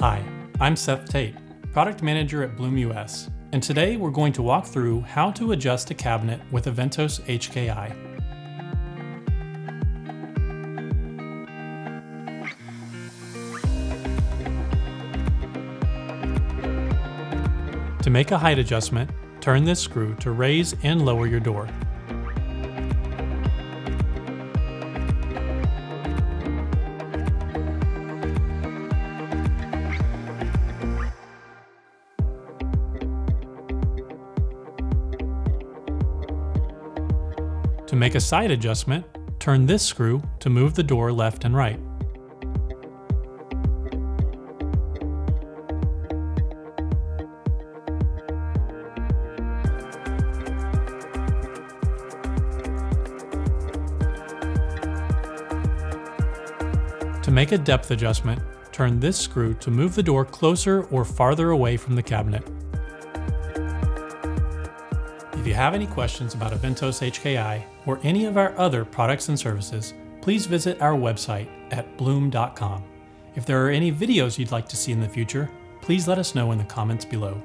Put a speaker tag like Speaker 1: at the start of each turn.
Speaker 1: Hi, I'm Seth Tate, Product Manager at Blum US, and today we're going to walk through how to adjust a cabinet with AVENTOS HKI. To make a height adjustment, turn this screw to raise and lower your door. To make a side adjustment, turn this screw to move the door left and right. To make a depth adjustment, turn this screw to move the door closer or farther away from the cabinet. If you have any questions about AVENTOS HKI or any of our other products and services, please visit our website at blum.com. If there are any videos you'd like to see in the future, please let us know in the comments below.